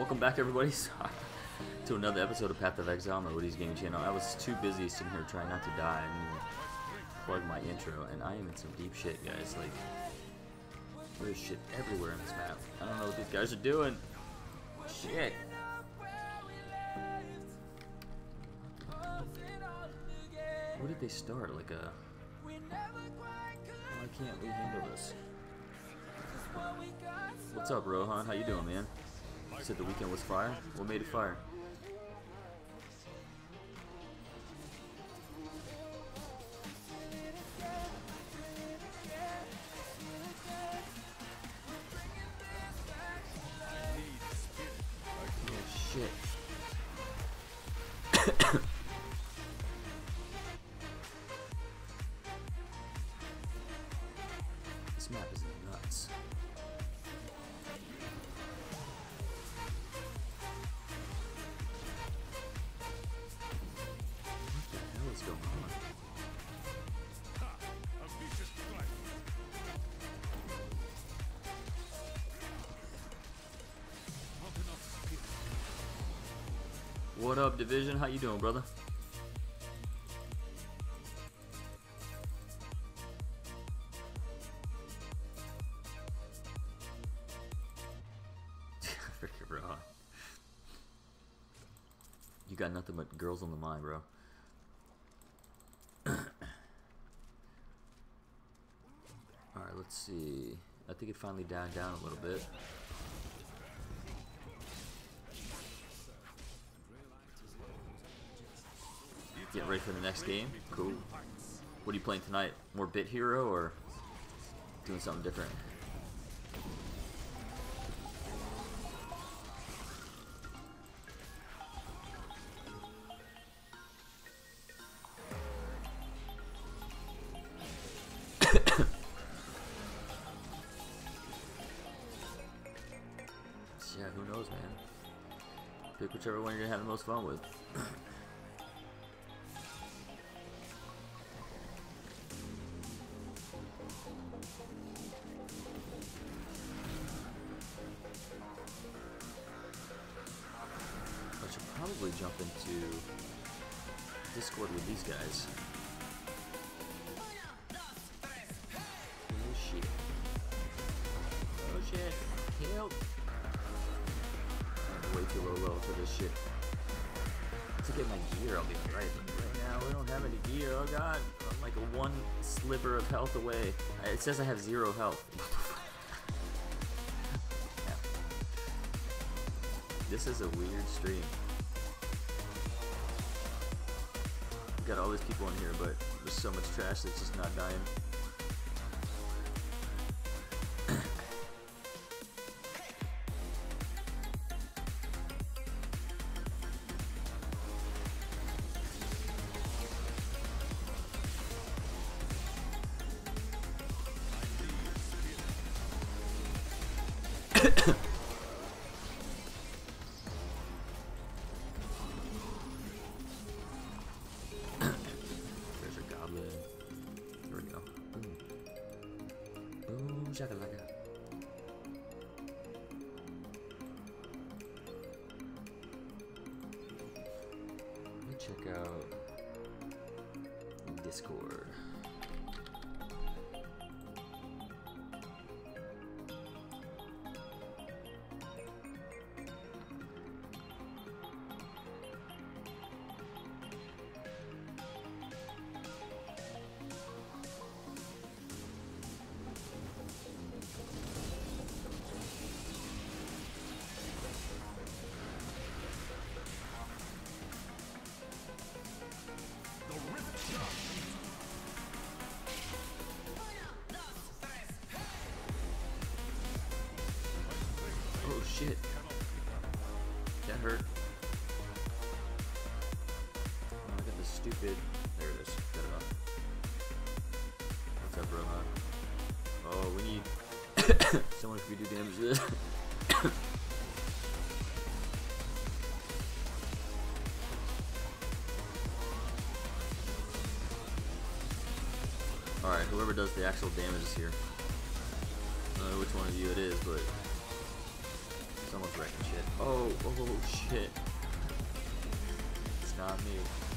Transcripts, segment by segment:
welcome back everybody to another episode of Path of Exile on the ODeez Gaming Channel. I was too busy sitting here trying not to die and plug my intro, and I am in some deep shit, guys. Like, there's shit everywhere in this map. I don't know what these guys are doing. Shit. Where did they start? Like a... Why can't we handle this? What's up, Rohan? How you doing, man? Said the weekend was fire? What made it fire? Division? How you doing, brother? You got nothing but girls on the mind, bro. Alright, let's see. I think it finally died down a little bit. Get ready for the next game? Cool. What are you playing tonight? More Bit Hero or doing something different? yeah, who knows, man? Pick whichever one you're gonna have the most fun with. Health away. It says I have zero health. This is a weird stream. Got all these people in here, but there's so much trash that's just not dying. That hurt. Oh, I got this stupid. There it is. Got it off. What's up, Rohan? Oh, we need someone who can do damage to this. Alright, whoever does the actual damage is here. I don't know which one of you it is, but Someone's wrecking shit. Oh, oh shit. It's not me.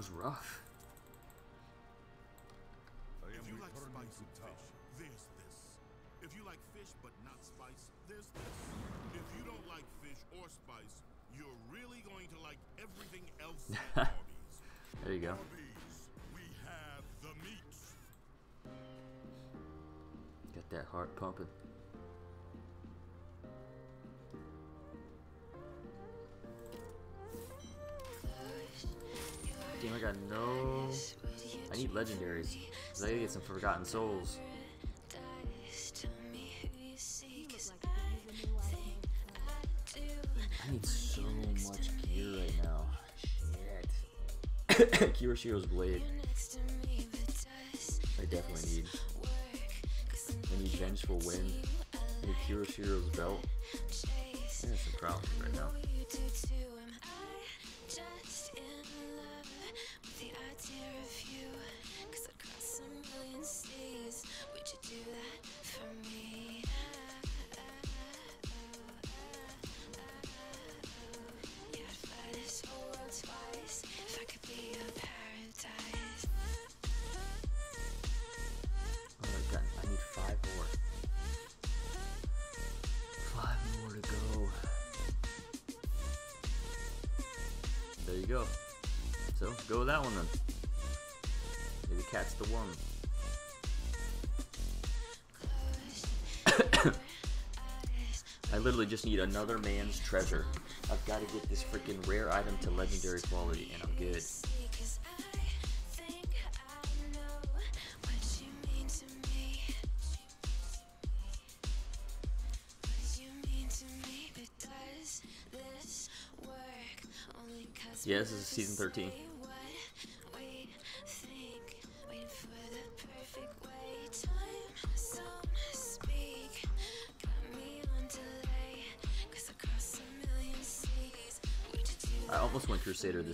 Was rough. If you like spice and fish, there's this. If you like fish but not spice, there's this. If you don't like fish or spice, you're really going to like everything else. There you go. Arby's, we have the meats. Got that heart pumping. Legendaries. 'cause I gotta get some Forgotten Souls. I need so much gear right now. Shit. Kyoshiro's blade. I definitely need. I need Vengeful Wind. I need Kyoshiro's belt. I have some problems right now. Maybe catch the one. I literally just need another man's treasure. I've got to get this freaking rare item to legendary quality, and I'm good. Yeah, this is season 13.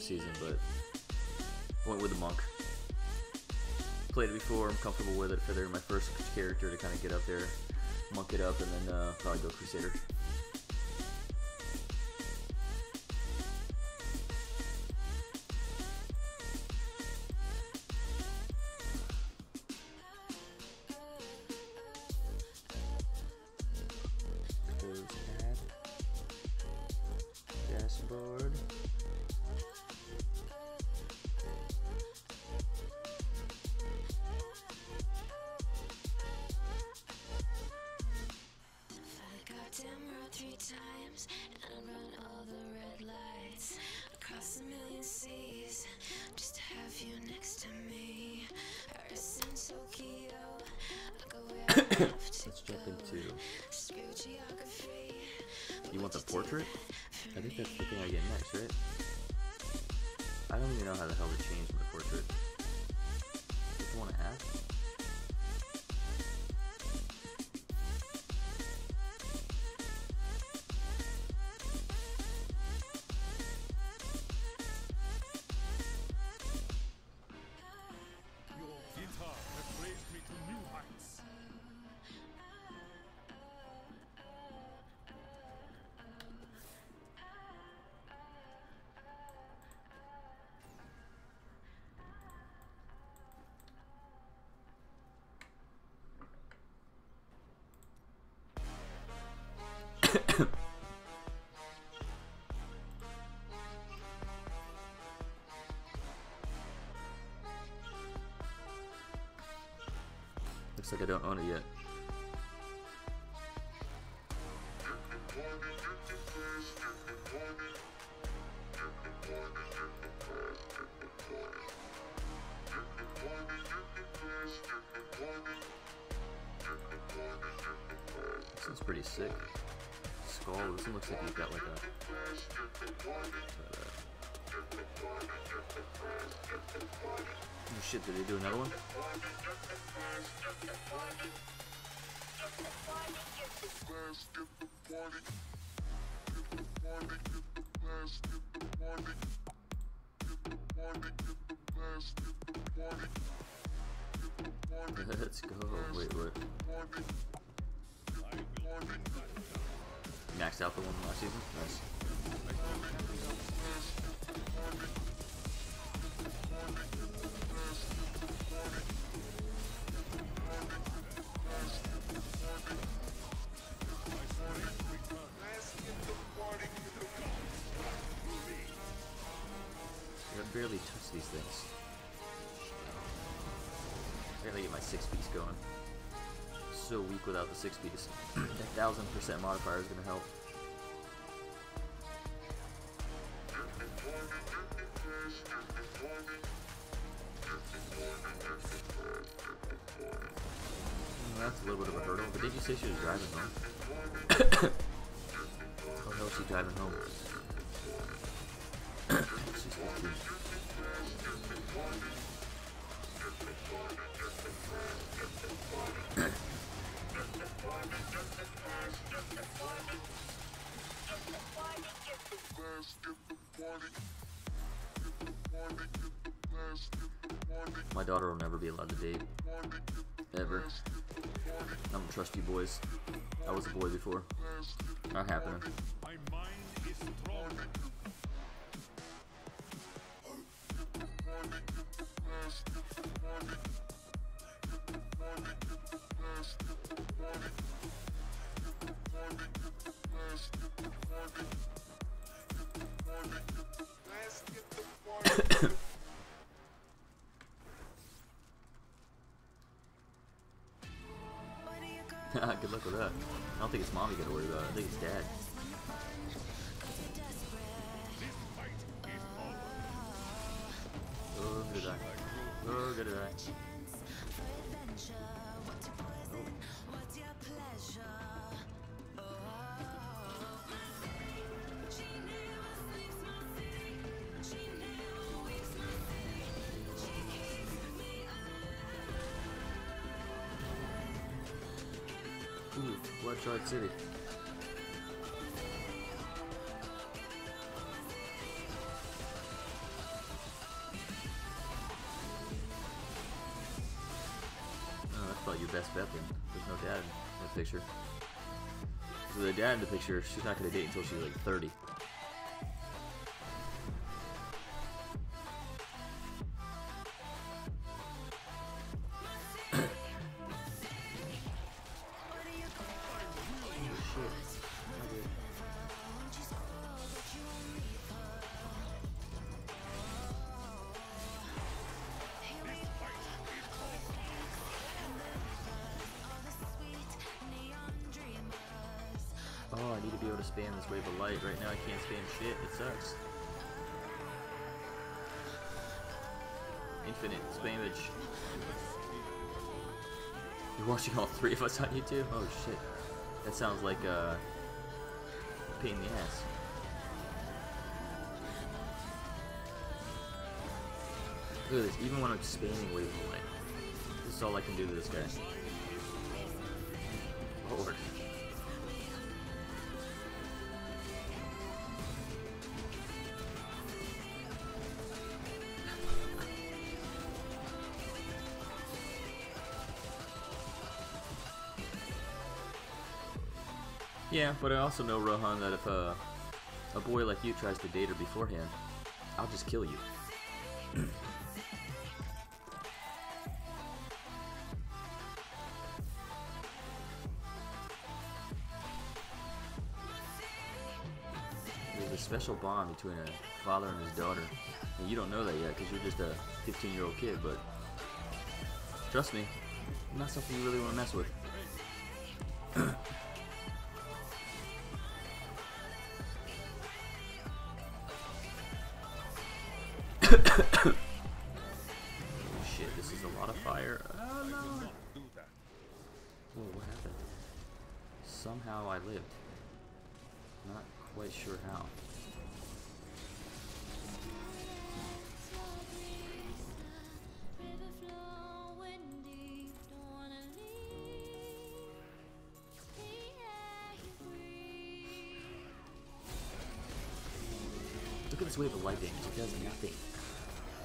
Season, but went with the monk. Played it before, I'm comfortable with it. Figured my first character to kind of get up there, monk it up, and then uh, probably go Crusader. Like I don't own it yet. This pretty sick. Skull. This one looks like he's got like a. Uh, Oh shit! Did they do another one? Let's go. Wait, what? Maxed out the one last season? Nice. Barely touch these things. I gotta get my six piece going. So weak without the six piece. that thousand percent modifier is gonna help. Mm, That's a little bit of a hurdle, but did you say she was driving home? How the hell is she driving home? She's 15. My daughter will never be allowed to date. Ever. I don't trust you boys. I was a boy before. Not happening. My mind is strong. Good luck with that. I don't think it's mom you gotta worry about. I think it's dad. Oh, good. Oh, good. City. Oh, that's probably your best bet then. There's no dad in the picture. So the dad in the picture, she's not gonna date until she's like 30. Watching all three of us on YouTube? Oh shit. That sounds like uh, a pain in the ass. Look at this, even when I'm of light. This is all I can do to this guy. Yeah, but I also know, Rohan, that if uh, a boy like you tries to date her beforehand, I'll just kill you. There's a special bond between a father and his daughter. And you don't know that yet because you're just a 15 year old kid, but trust me, not something you really want to mess with. Look at this light damage. It does nothing.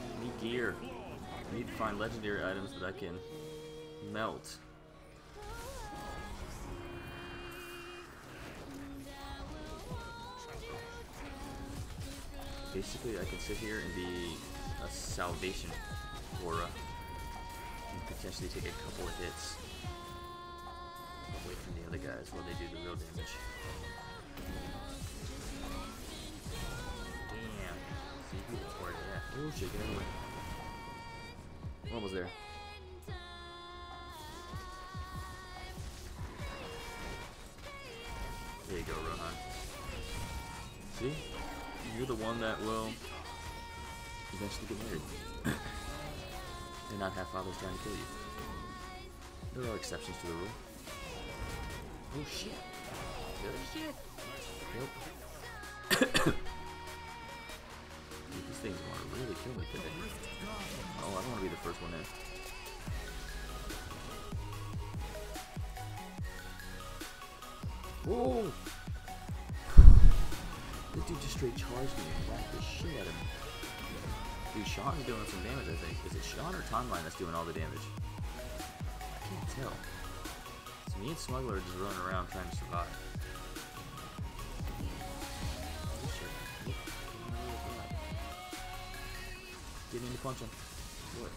I need gear. I need to find legendary items that I can melt. Basically, I can sit here and be a salvation aura uh, and potentially take a couple of hits away from the other guys while they do the real damage. See who that's where it at. Oh shit, get out of the way. Almost there. There you go, Rohan. See? You're the one that will eventually get married. and not have fathers trying to kill you. There are exceptions to the rule. Oh shit. Really shit. Nope. Really. Oh, I don't want to be the first one in. Whoa! This dude just straight charged me and whacked the shit out of me. Dude, Shaun is doing some damage, I think. Is it Shaun or Timeline that's doing all the damage? I can't tell. It's me and Smuggler are just running around trying to survive. In to punch him. What?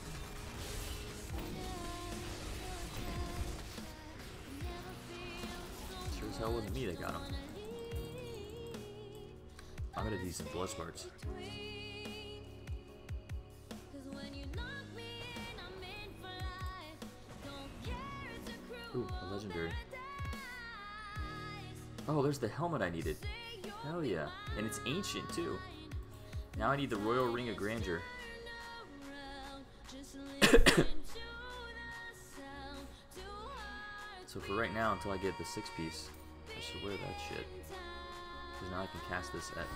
Sure as hell wasn't me that got him. I'm gonna do some blood sparks. Me Ooh, a legendary. Oh, there's the helmet I needed. Hell yeah. And it's ancient too. Now I need the Royal Ring of Grandeur. So for right now, until I get the six piece, I should wear that shit. Because now I can cast this at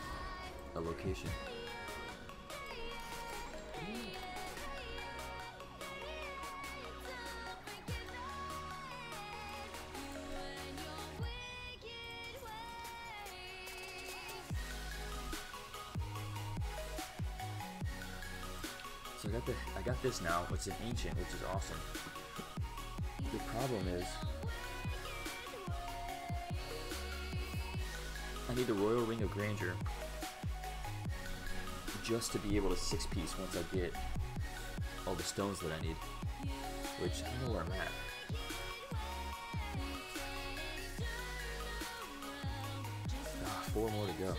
a location. Got this now. It's an ancient, which is awesome. The problem is I need the Royal Ring of Grandeur just to be able to six piece once I get all the stones that I need. Which I don't know where I'm at. Ah, four more to go.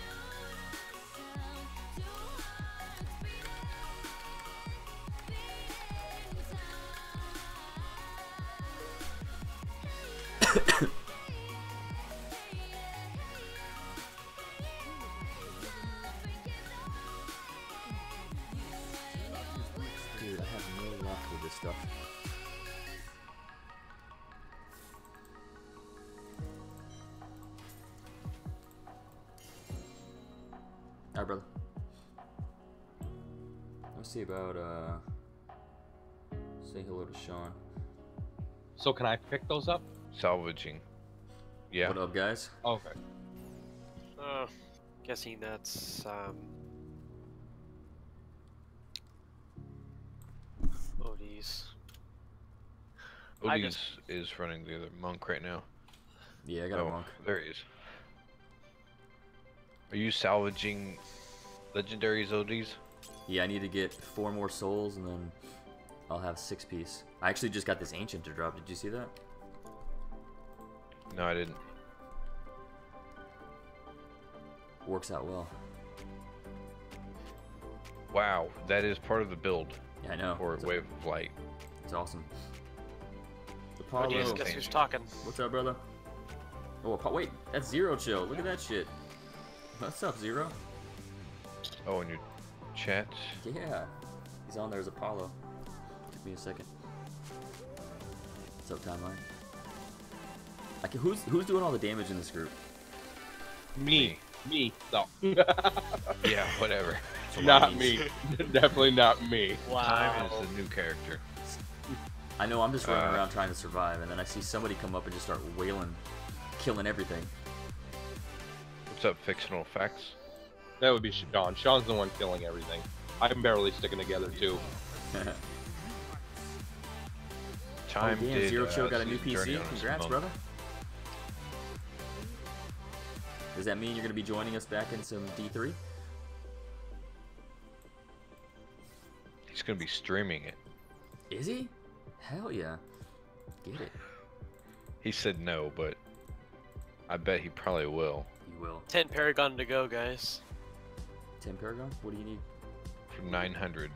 Dude, I have no luck with this stuff. Brother. Let's see about, uh, say hello to Shaun. So can I pick those up? Salvaging. Yeah. What up, guys? Okay. Uh, guessing that's um. ODeez. I ODeez just- is running the other monk right now. Yeah, I got a oh, monk. there he is. Are you salvaging legendaries, ODeez? Yeah, I need to get four more souls and then I'll have six piece. I actually just got this ancient to drop. Did you see that? No, I didn't. Works out well. Wow, that is part of the build Yeah, I know. for it's, Wave of Light. it's awesome. ODeez, Apollo. guess who's talking? What's up, brother? Oh, Apo- wait, that's Zero Chill. Look at that shit. What's up, Zero? Oh, in your chat. Yeah. He's on there as Apollo. Took me a second. What's up, Timeline? I can, who's who's doing all the damage in this group? Me. Me. No. Yeah, whatever. So not me. Definitely not me. Wow. Time is the new character. I know I'm just running Uh, around trying to survive, and then I see somebody come up and just start wailing, killing everything. What's up, fictional facts? That would be Shaun. Shaun's the one killing everything. I'm barely sticking together too. Time oh, damn, did. Zero uh, Chill got a new PC. Congrats, phone. brother. Does that mean you're going to be joining us back in some D3? He's gonna be streaming it. Is he? Hell yeah. Get it. He said no, but I bet he probably will. You will. 10 Paragon to go, guys. 10 Paragon? What do you need? For 900.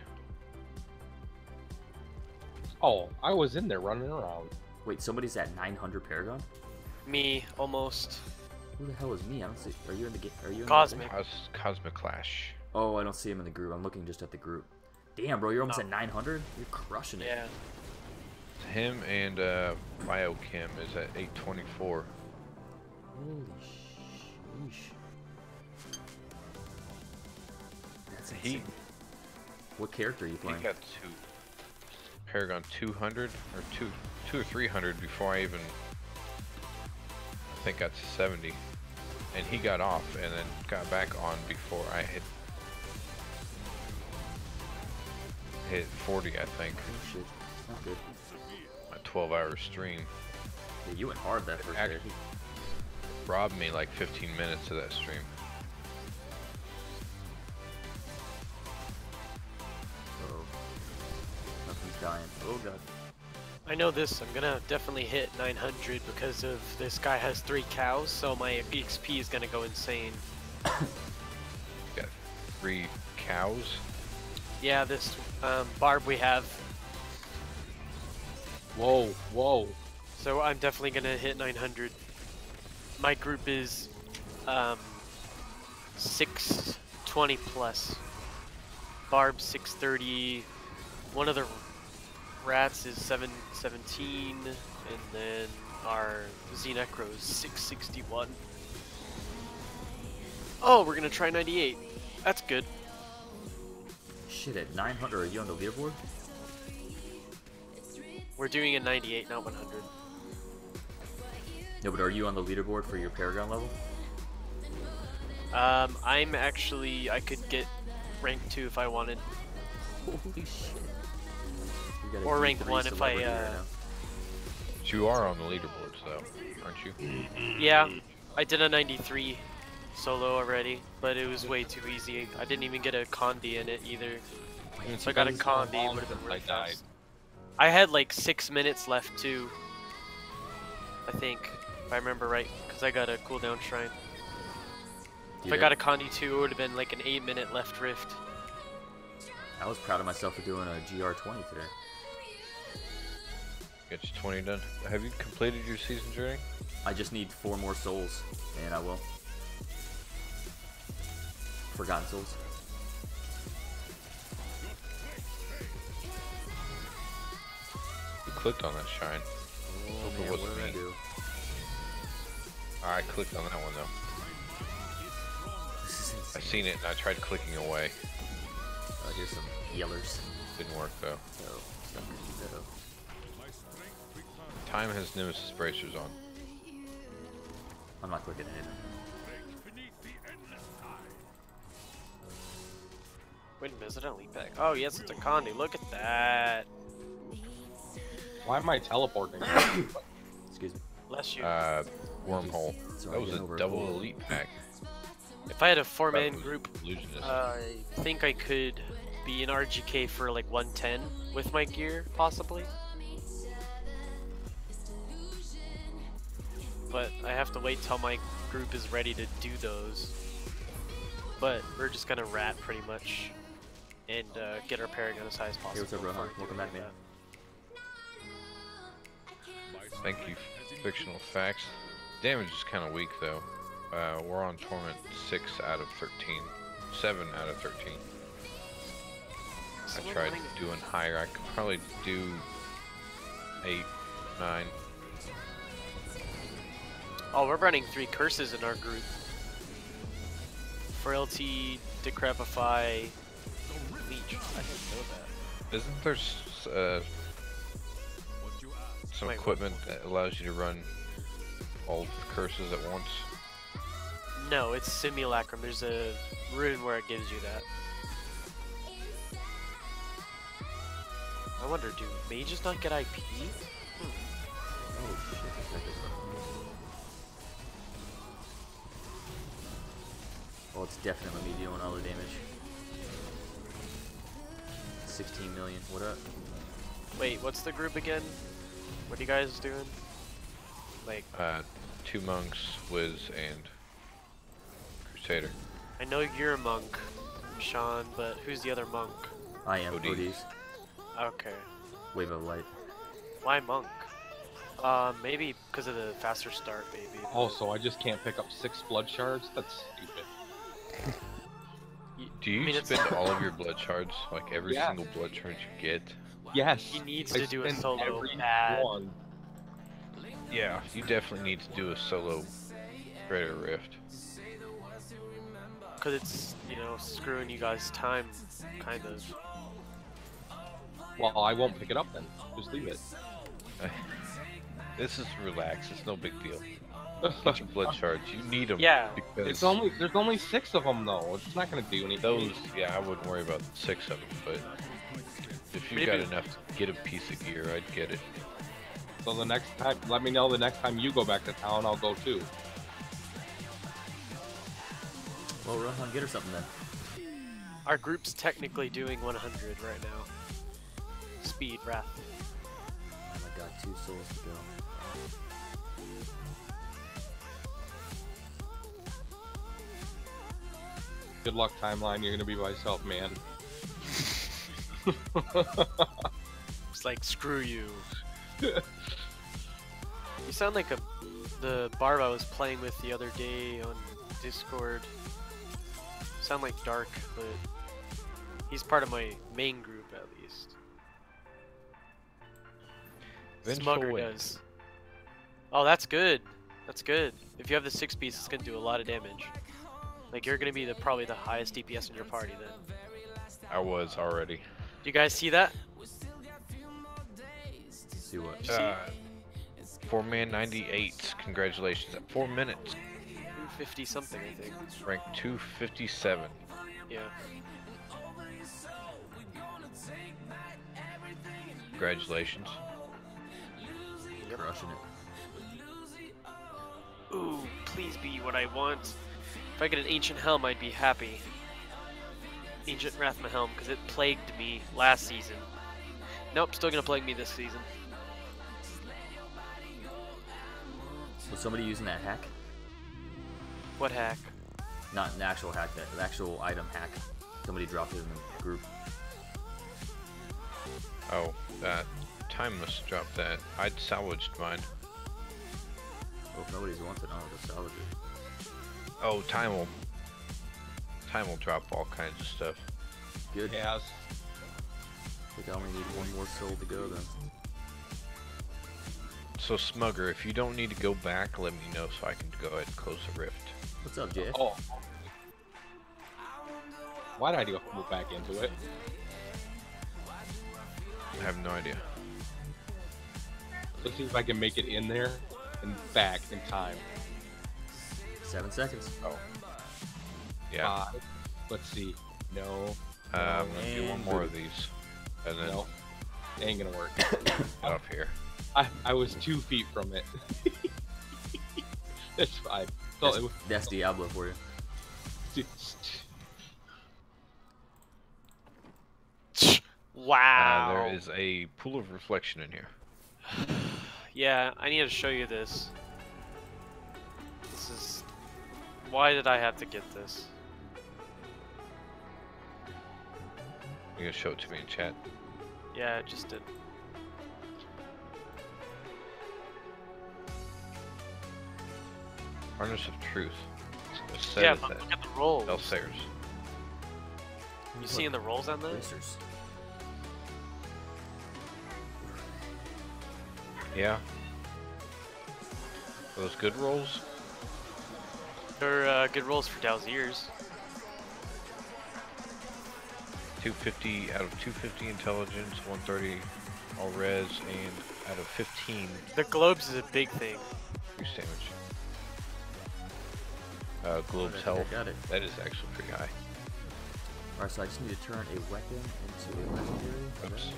Oh, I was in there running around. Wait, somebody's at 900 Paragon? Me, almost. Who the hell is me? I don't see. Are you in the game? Are you in Cosmic. thing? Cos- Cosmic Clash. Oh, I don't see him in the group. I'm looking just at the group. Damn, bro, you're almost Oh. at 900. You're crushing it. Yeah. Him and uh, Biochem is at 824. Holy sheesh. That's He insane. What character are you playing? he playing? got two. Paragon 200 or two two or 300 before I even I think got to 70, and he got off and then got back on before I hit hit 40. I think Oh shit. Not good. a 12-hour stream Yeah, you went hard that first day. robbed me like 15 minutes of that stream. Oh. Nothing's dying. Oh god. I know this. I'm gonna definitely hit 900 because of this guy has three cows, so my EXP is gonna go insane. Got three cows. Yeah, this um, barb we have. Whoa, whoa. So I'm definitely gonna hit 900. My group is um, 620 plus. Barb 630. One of the rats is 717, and then our Xenecro is 661. Oh, we're gonna try 98. That's good. Shit, at 900, are you on the leaderboard? We're doing a 98, not 100. No, but are you on the leaderboard for your Paragon level? Um, I'm actually I could get rank two if I wanted. Holy shit. You got Or rank one if I, celebrity right uh, you are on the leaderboard, so aren't you? Yeah, I did a 93 solo already, but it was way too easy. I didn't even get a condi in it either. If I got a It's been so condi, would have been since really I died. fast. I had like six minutes left too. I think, if I remember right, because I got a cooldown shrine. If You I got a did? condi too, it would have been like an eight minute left rift. I was proud of myself for doing a GR20 today. Get you 20 done. Have you completed your season journey? I just need four more souls, and I will. Forgotten souls. You clicked on that shrine. Oh Hope it wasn't what did I me. do? I clicked on that one though. I seen it and I tried clicking away. Uh, here's some yellers. Didn't work though. So, Time has Nemesis bracers on. I'm not clicking it. Wait a minute, is it a leap back? Oh yes, it's a condi. Look at that. Why am I teleporting? Excuse me. Bless you. Uh, wormhole. It's That was a over. double elite pack. if I had a four-man group, Illusionist. I think I could be in RGK for like 110 with my gear, possibly. But I have to wait till my group is ready to do those. But we're just gonna rat pretty much and uh, get our Paragon as high as possible. what's up, Rohan? Welcome back, man. Thank you, fictional facts. Damage is kind of weak though. Uh, we're on torment six out of 13, seven out of 13. I tried doing higher. I could probably do eight, nine. Oh, we're running three curses in our group. Frailty, Decrepify, Leech. I didn't know that. Isn't there uh, some Wait, what- equipment that allows you to run all curses at once? No, it's Simulacrum. There's a rune where it gives you that. I wonder, do mages not get IP? Oh shit, Oh, it's definitely me dealing all the damage. 16 million, what up? Wait, what's the group again? What are you guys doing? Like, Uh, two monks, Wiz, and Crusader. I know you're a monk, Shaun, but who's the other monk? I am ODeez. ODeez. Okay. Wave of light. Why monk? Uh, maybe because of the faster start, maybe. Also, I just can't pick up six blood shards. That's stupid. Y- Do you I mean, spend all of your blood shards? Like every Yeah. single blood shard you get? Yes. He needs I to do a solo every bad. one. Yeah, you definitely need to do a solo Greater Rift. Because it's, you know, screwing you guys' time, kind of. Well, I won't pick it up then. Just leave it. This is relax. It's no big deal. Get your blood shards. You need them. Yeah. Because It's only there's only six of them though. It's not gonna do anything. those. Yeah, I wouldn't worry about six of them, but if you Maybe- got enough to get a piece of gear, I'd get it. So the next time, let me know the next time you go back to town. I'll go too. Well, run Rohan, get her something then. Our group's technically doing 100 right now. Speed, Wrath. Oh my god, two souls to go. Good luck, timeline. You're gonna be by yourself, man. It's like, screw you. you sound like a the barb I was playing with the other day on Discord. sound like Dark, but he's part of my main group at least. Vengeful Smugger Wind. does. Oh, that's good. That's good. If you have the six piece, it's gonna do a lot of damage. Like you're gonna be the probably the highest DPS in your party then. I was already. Do you guys see that? See what? Uh, four man 98. Congratulations. At four minutes, 250 something, I think. rank 257. Yeah. Congratulations. Crushing it. Ooh, please be what I want. If I get an Ancient Helm, I'd be happy. Ancient Rathma Helm, because it plagued me last season. Nope, still gonna plague me this season. Was somebody using that hack? What hack? Not an actual hack, that an actual item hack. Somebody dropped it in the group. Oh, that time must drop that. I'd salvaged mine. Well, if nobody's wants it, I'll just salvage it. Oh, time will. Time will drop all kinds of stuff. Good. Yes. I think I only need one more soul to go then. So Smugger, if you don't need to go back, let me know so I can go ahead and close the rift. What's up, Jay? Oh. Why did I go move back into it? I have no idea. Let's see if I can make it in there and back in time. Seven seconds. Oh. Yeah. Five. Let's see. No. Uh, I'm gonna do one more of these, and then No. It Ain't gonna work. get off here. I, I was two feet from it. That's fine. So That's, it was that's Diablo for you. Wow. Uh, there is a pool of reflection in here. Yeah, I need to show you this. This Why did I have to get this? You gonna show it to me in chat? Yeah, I just did. Harness of Truth. It says yeah, but that look at the rolls. Elsayers. You seeing the rolls on that? Bracers. Yeah. Are those good rolls? They're uh, good rolls for Dowsiers. 250 out of 250 intelligence, 130 all res, and out of 15 The globes is a big thing. use damage. Uh, Globe's I think I health. got it. That is actually pretty high. Alright, so I just need to turn a weapon into a legendary. Is that Oops. it?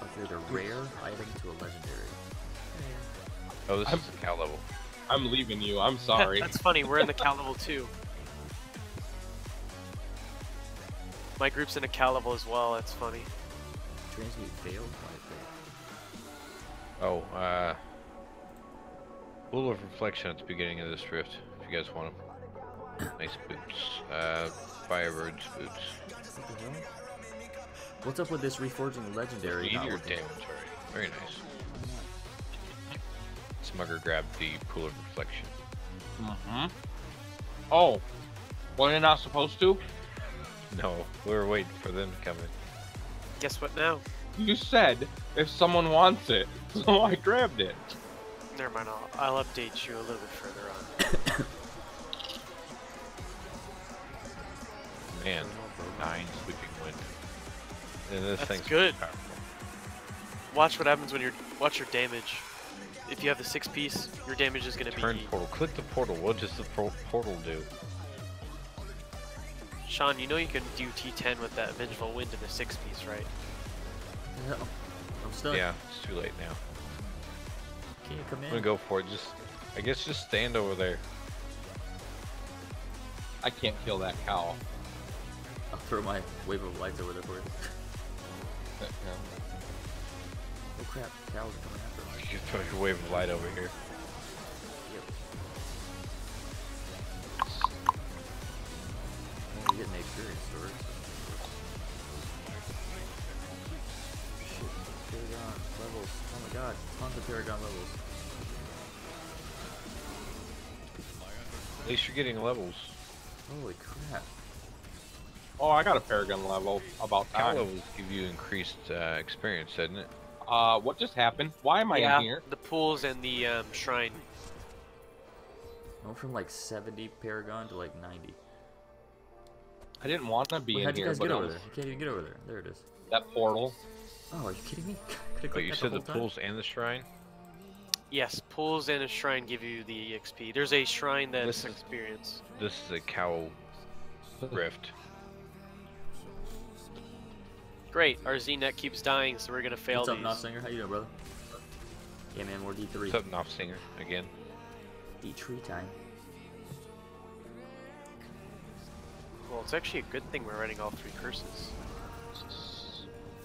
Upgrade a rare item to a legendary. Oh, this I'm- is the cow level. I'm leaving you. I'm sorry. That's funny. We're in the cow level too. My group's in a cow level as well. That's funny. Transmute failed? Why it failed? Oh, uh, Pool of Reflection at the beginning of this rift, if you guys want them. nice boots. Uh, Firebird's boots. What? What's up with this reforging legendary? not Meteor damage, alright. Very nice. Smugger grabbed the Pool of Reflection. Mm-hmm. Oh, well, you're not supposed to. No, we were waiting for them to come in. Guess what now? You said if someone wants it, so I grabbed it. Never mind. I'll, I'll update you a little bit further on. Man, nine sweeping wind. And this That's thing's good. powerful. Watch what happens when you're. Watch your damage. If you have the six piece, your damage is gonna Turn be. portal. Click the portal. What does the por- portal do? Shaun, you know you can do T10 with that Vengeful Wind in the six piece, right? What the hell? I'm stuck. Yeah, it's too late now. Can you come in? I'm gonna go for it. Just, I guess, just stand over there. I can't kill that cow. I'll throw my wave of lights over there for you. Oh crap, cows are coming after us. You can throw your wave of light over here. Yep. Oh, you're getting experience story. Shit, Paragon levels. Oh my god, tons of Paragon levels. At least you're getting levels. Holy crap. Oh, I got a Paragon level. About Cow time. levels give you increased uh, experience, doesn't it? Uh, what just happened? Why am I yeah. in here? The pools and the um, shrine. I went from like 70 Paragon to like 90. I didn't want to be Wait, in how'd you here, guys get over was there? You can't even get over there. There it is. that portal. Oh, are you kidding me? Could've But you that said the whole time? pools and the shrine. Yes, pools and a shrine give you the EXP. There's a shrine that's This is- experience. This is a cow rift. Great, our ZNet keeps dying, so we're gonna fail What's up, these. Notsinger? How you doing, brother? Yeah, man, we're D3. What's up, Knopf Singer? Again. D3 time. Well, it's actually a good thing we're running all three curses.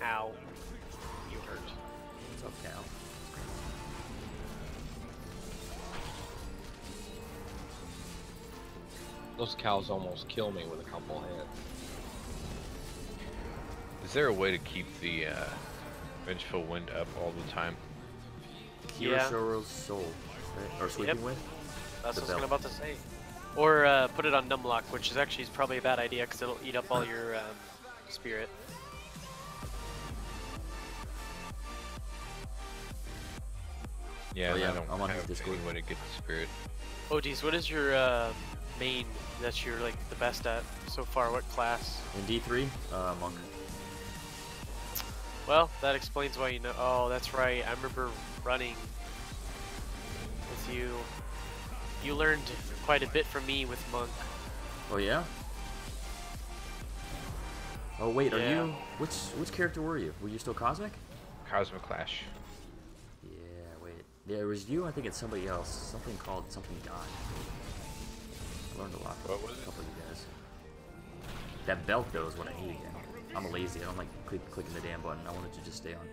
Ow. You hurt. What's up, Cal? Those cows almost kill me with a couple hits. Is there a way to keep the uh, vengeful wind up all the time? Kira Yeah. Shoro's soul. Right? Or sweeping Yep. wind? That's The what I was about to say. Or uh, put it on numlock, which is actually is probably a bad idea because it'll eat up all your um, spirit. Yeah, Oh, yeah, I don't I'm on his have Discord. any way to get the spirit. ODeez, what is your uh, main that you're like the best at so far? What class? In D3, uh, Monk. Well, that explains why you know. Oh, that's right. I remember running with you. You learned quite a bit from me with Monk. Oh, yeah? Oh, wait, are you. Which which character were you? Were you still Cosmic? Cosmic Clash. Yeah, wait. Yeah, it was you, I think it's somebody else. Something called something God. I learned a lot from What was a it? couple of you guys. That belt, though, is what I hate again. I'm a lazy. I don't like click, clicking the damn button. I want it to just stay on.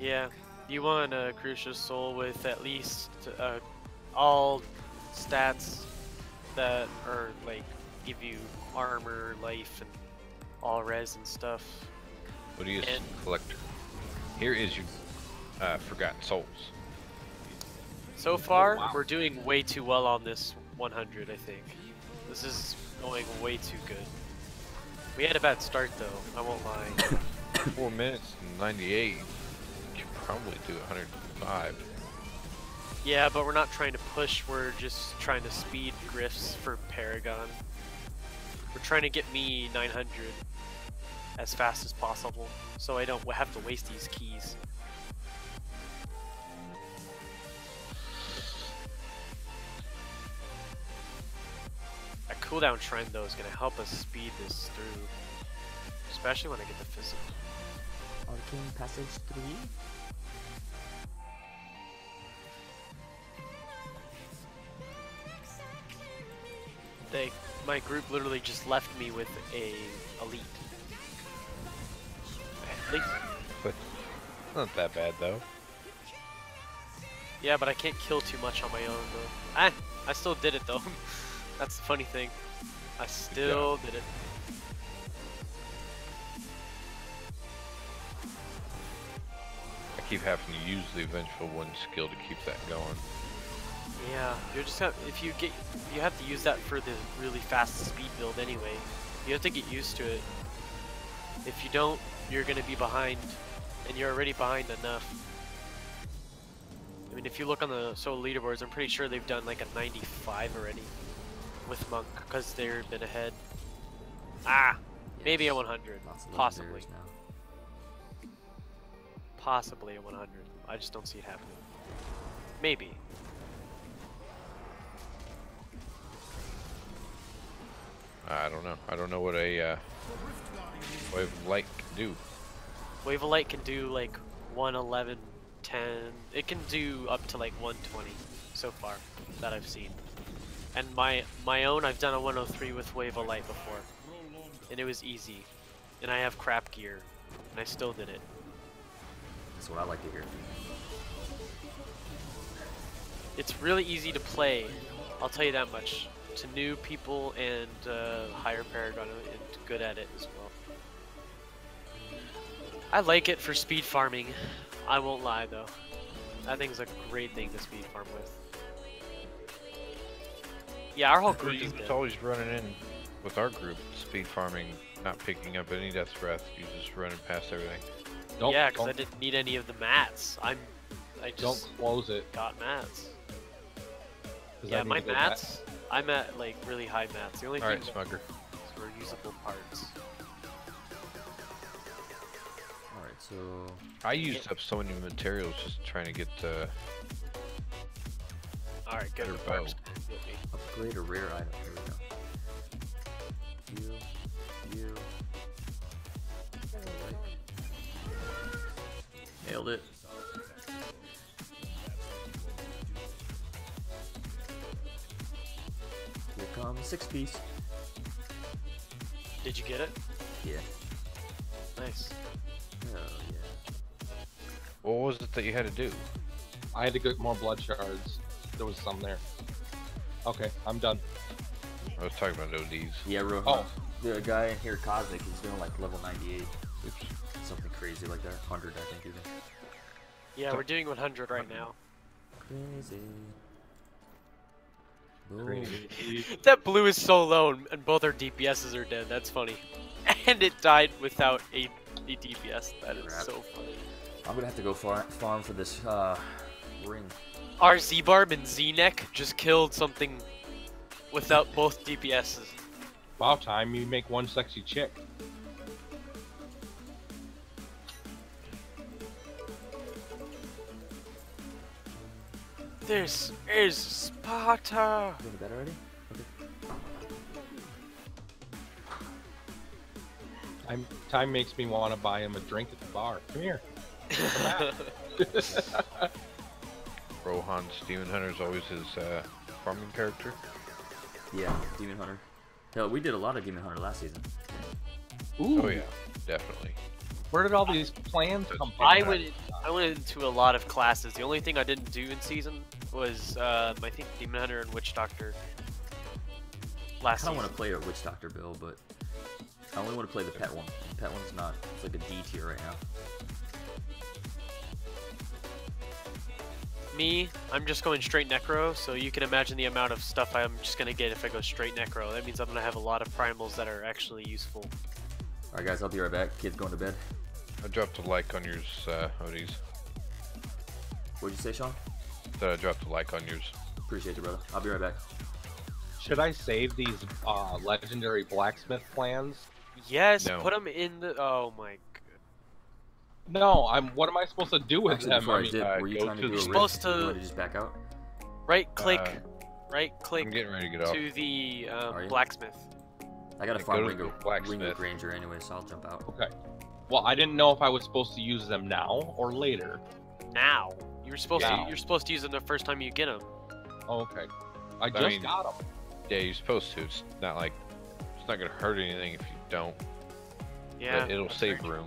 Yeah, you want a Crucius Soul with at least uh, all stats that are like give you armor, life, and all res and stuff. What do you And- collector? Here is your uh, Forgotten Souls. So far, wow. we're doing way too well on this 100. I think this is going way too good. We had a bad start though. I won't lie. four minutes and 98. You probably do 105. Yeah, but we're not trying to push, we're just trying to speed Griffs for Paragon. We're trying to get me 900 as fast as possible, so I don't have to waste these keys. Cooldown trend though is going to help us speed this through, especially when I get the physical. Arcane Passage 3? They, my group literally just left me with a elite. Elite. But not that bad though. Yeah, but I can't kill too much on my own though. Ah, I still did it though. That's the funny thing. I still did it. I keep having to use the Vengeful One skill to keep that going. Yeah, you're just have if you get you have to use that for the really fast speed build anyway. You have to get used to it. If you don't, you're gonna be behind, and you're already behind enough. I mean, if you look on the solo leaderboards, I'm pretty sure they've done like a 95 already with Monk because they've been ahead. Ah, maybe a 100, possibly, now. possibly a 100. I just don't see it happening. Maybe. I don't know. I don't know what a uh, wave of light can do. Wave of Light can do like 111, 10. It can do up to like 120 so far that I've seen. And my my own, I've done a 103 with Wave of Light before, and it was easy. And I have crap gear, and I still did it. That's what I like to hear. It's really easy to play. I'll tell you that much. To new people and uh, higher Paragon and good at it as well. I like it for speed farming. I won't lie though. I think it's a great thing to speed farm with. Yeah, our whole group is It's good. always running in with our group, speed farming, not picking up any death breath. You just running past everything. Don't, yeah, because I didn't need any of the mats. I'm, I don't just close it. got mats. Yeah, my to go back. mats. I'm at like really high mats. The only All right, thing Smugger. is were usable parts. Alright, so. I used up so many materials just trying to get uh, All right, good. Better the parts bow. can get me. Upgrade a rare item. Here we go. You. You. Nailed it. Here comes six piece. Did you get it? Yeah. Nice. Hell yeah. what was it that you had to do? I had to get more blood shards. There was some there. Okay, I'm done. I was talking about ODeez. Yeah, Rohan. Oh. The guy in here, Cosmic, he's doing like level 98. Oops. Something crazy like that. 100, I think, even. Yeah, So- we're doing 100 right now. Crazy. Crazy. That blue is so low, and- and both our DPSs are dead. That's funny. And it died without a, a DPS. That is Crap. so funny. I'm gonna have to go far farm for this uh, ring. Our Z-Barb and Z-Neck just killed something without both DPSs. About time you make one sexy chick. This is Sparta! You in bed already? I'm, time makes me want to buy him a drink at the bar. Come here. Rohan's Demon Hunter is always his uh, farming character. Yeah, Demon Hunter. Hell, we did a lot of Demon Hunter last season. Ooh, Oh yeah, definitely. Where did all these plans come from? I went I went into a lot of classes. The only thing I didn't do in season was um, I think Demon Hunter and Witch Doctor. I Last kind season. of want to play a Witch Doctor Bill, but I only want to play the pet one. The pet one's not. It's like a D tier right now. Me, I'm just going straight Necro, so you can imagine the amount of stuff I'm just gonna get if I go straight Necro. That means I'm gonna have a lot of primals that are actually useful. Alright, guys, I'll be right back. Kids going to bed. I dropped a like on yours, uh, ODeez. What'd you say, Shaun? Said I dropped a like on yours. Appreciate you, brother. I'll be right back. Should I save these uh, legendary blacksmith plans? Yes, No. put them in the. Oh my. G- No, I'm. What am I supposed to do with Actually, them? before I I mean, did, uh, were you trying to do a You're supposed Do you to- just back out? Right click. Uh, right click I'm getting ready to get off. to the um, blacksmith. I gotta Yeah, find go Ringo, Ringo blacksmith. Granger anyway, so I'll jump out. okay. Well, I didn't know if I was supposed to use them now or later. Now. You're supposed Yeah. to. You're supposed to use them the first time you get them. Oh, okay. I I just mean- got them. Yeah, you're supposed to. It's not like it's not gonna hurt anything if you don't. Yeah. but it'll that's save very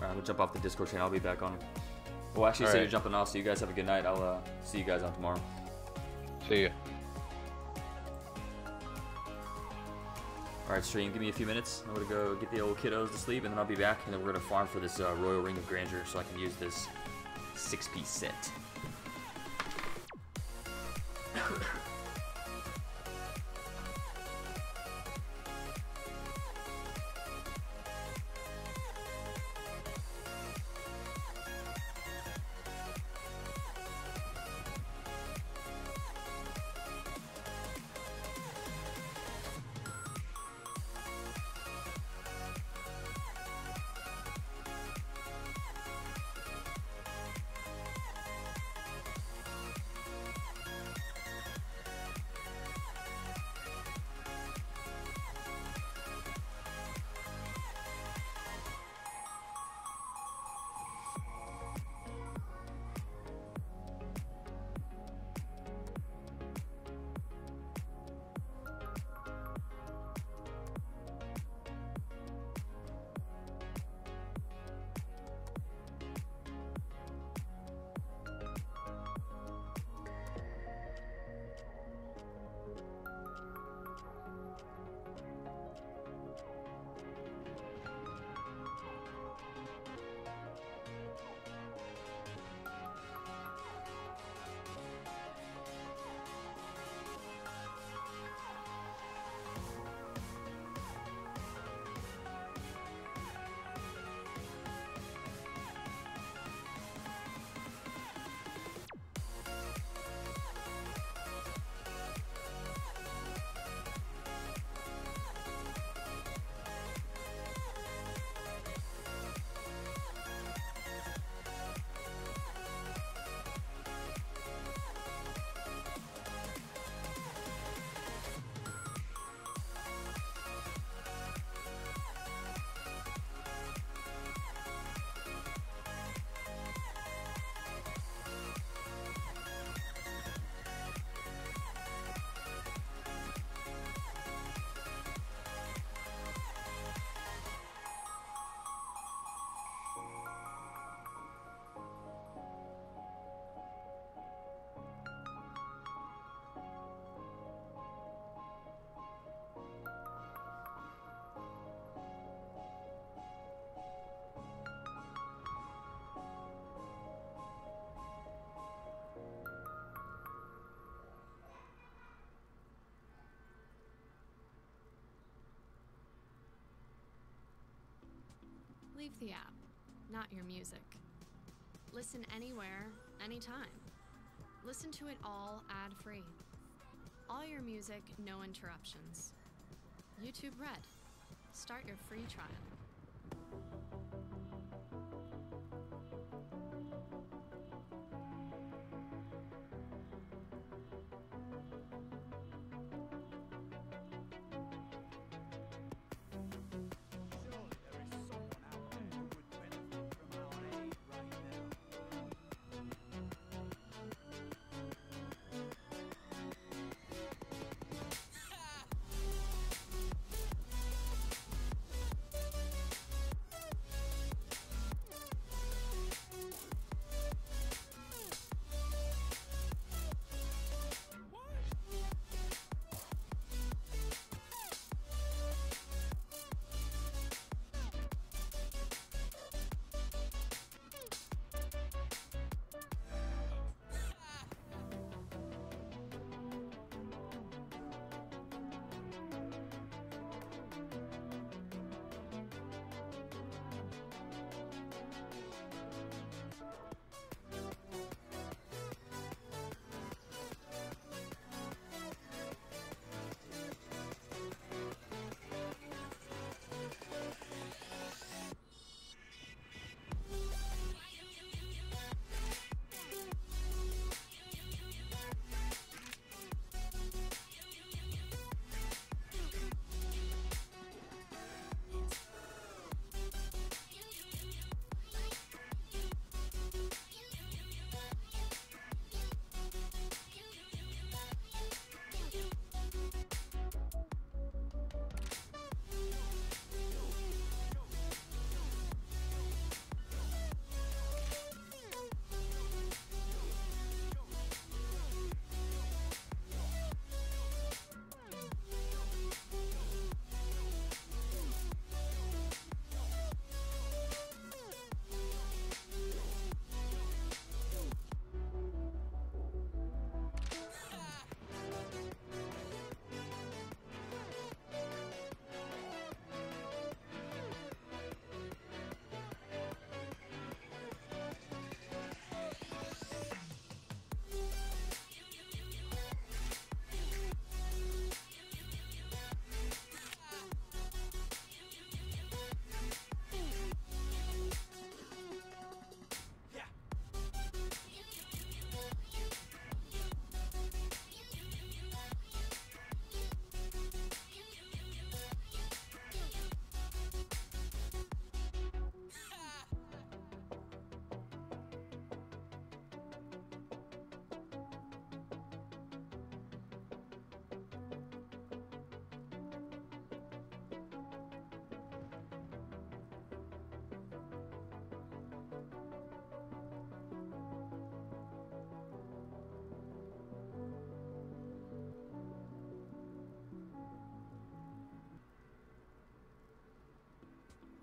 true. Alright, I'm gonna jump off the Discord channel. I'll be back on. Well, actually, so Alright. you're jumping off, so you guys have a good night. I'll uh, see you guys on tomorrow. See ya. Alright, stream, give me a few minutes. I'm gonna go get the old kiddos to sleep, and then I'll be back, and then we're gonna farm for this uh, Royal Ring of Grandeur so I can use this six-piece set. Leave the app, not your music. Listen anywhere, anytime. Listen to it all ad free. All your music, no interruptions. YouTube Red. Start your free trial.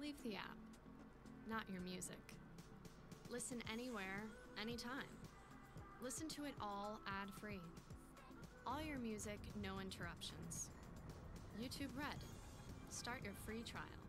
Leave the app, not your music. Listen anywhere, anytime. Listen to it all ad free. All your music, no interruptions. YouTube Red. Start your free trial.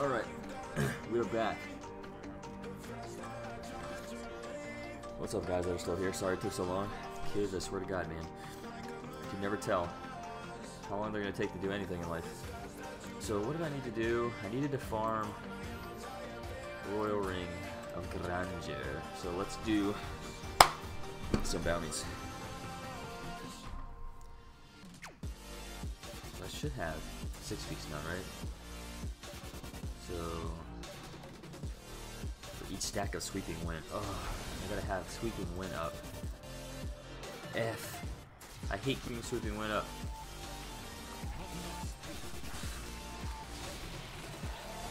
Alright, we're back. What's up, guys that are still here? Sorry it took so long. Kids, I swear to God, man. You can never tell how long they're going to take to do anything in life. So, what did I need to do? I needed to farm Royal Ring of Grandeur. So, let's do some bounties. I should have six weeks now, right? Stack of sweeping wind, oh, I gotta have sweeping wind up. F. I hate keeping sweeping wind up.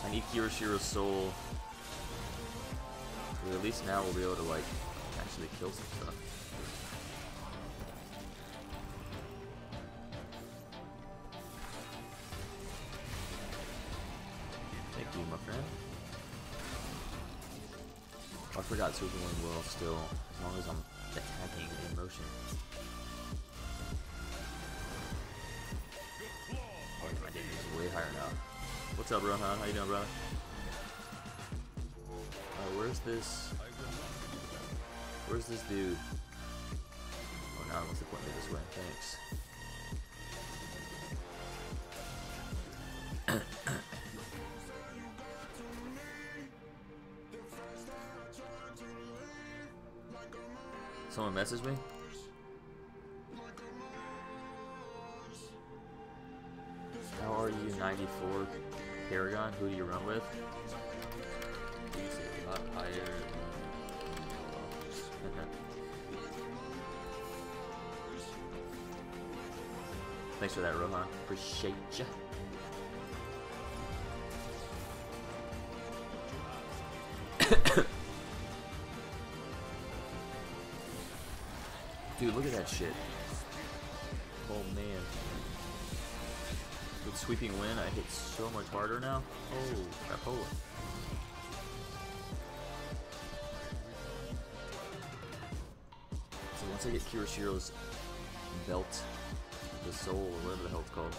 I need Kyoshiro's soul. But at least now we'll be able to like actually kill some stuff. Thank you, my friend. I forgot Wind will still, as long as I'm attacking in motion. Oh, my damage is way higher now. What's up, Rohan? How you doing, brother? where's this? Where's this dude? Oh, now it wants to point me this way. Thanks. Messaged me? How are you, 94 Paragon? Who do you run with? A lot higher than- Thanks for that, Rohan. Appreciate ya. Shit. Oh man. With sweeping wind, I hit so much harder now. Oh, crapola. So once I get Kyoshiro's belt, the soul, or whatever the hell it's called,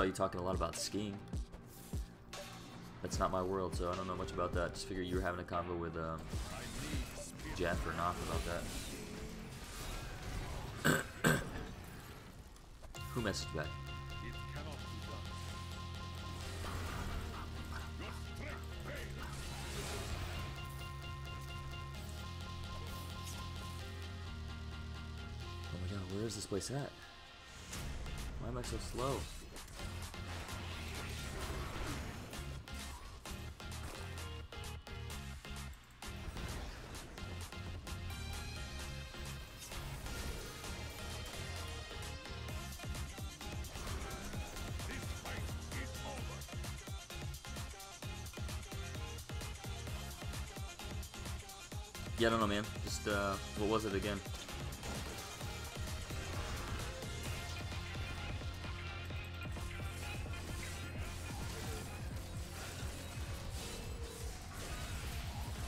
saw you talking a lot about skiing. That's not my world, so I don't know much about that. Just figure you were having a convo with um, Jeff or Knopf about that. Who messaged back? Oh my god, where is this place at? Why am I so slow? Yeah, I don't know, man. Just, uh, what was it again?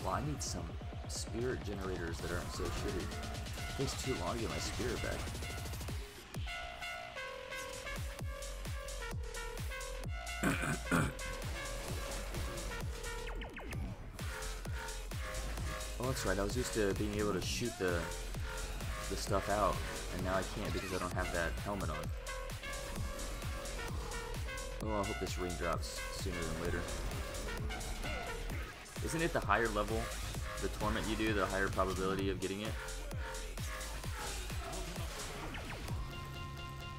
Well, I need some spirit generators that aren't so shitty. It takes too long to get my spirit back. Was used to being able to shoot the the stuff out, and now I can't because I don't have that helmet on. Oh, I hope this ring drops sooner than later. Isn't it the higher level, the torment you do, the higher probability of getting it?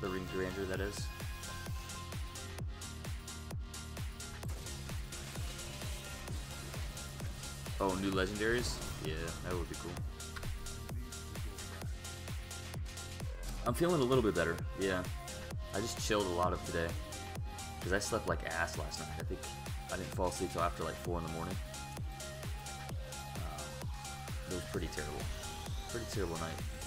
The ring grandeur, that is. Oh, new legendaries? Yeah, that would be cool. I'm feeling a little bit better, yeah. I just chilled a lot of today. Because I slept like ass last night. I think I didn't fall asleep till after like 4 in the morning. Um, it was pretty terrible. Pretty terrible night.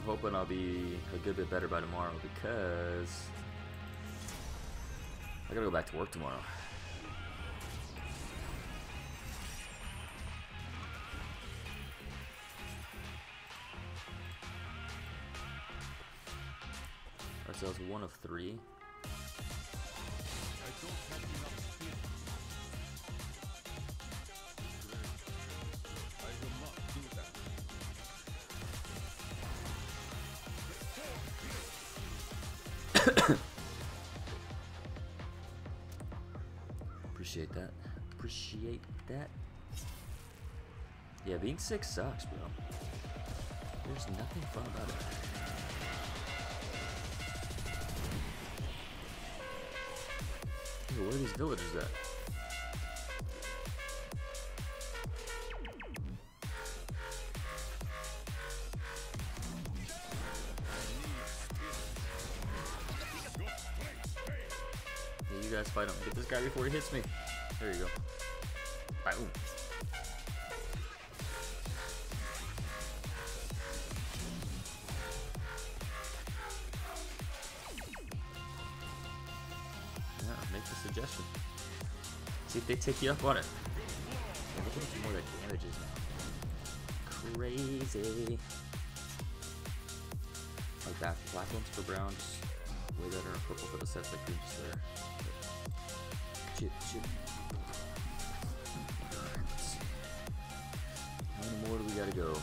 I'm hoping I'll be a good bit better by tomorrow because I gotta go back to work tomorrow. So that's one of three. Appreciate that. Appreciate that. Yeah, being sick sucks, bro. There's nothing fun about it. Dude, where are these villagers at? Yeah, you guys fight him. Get this guy before he hits me. There you go. Boom. Yeah, make the suggestion. See if they take you up on it. Yeah, look how much more that damage now. Crazy. Like that black ones for brown, just way better, and purple for the sets like green there. Chip, chip. More do we gotta go?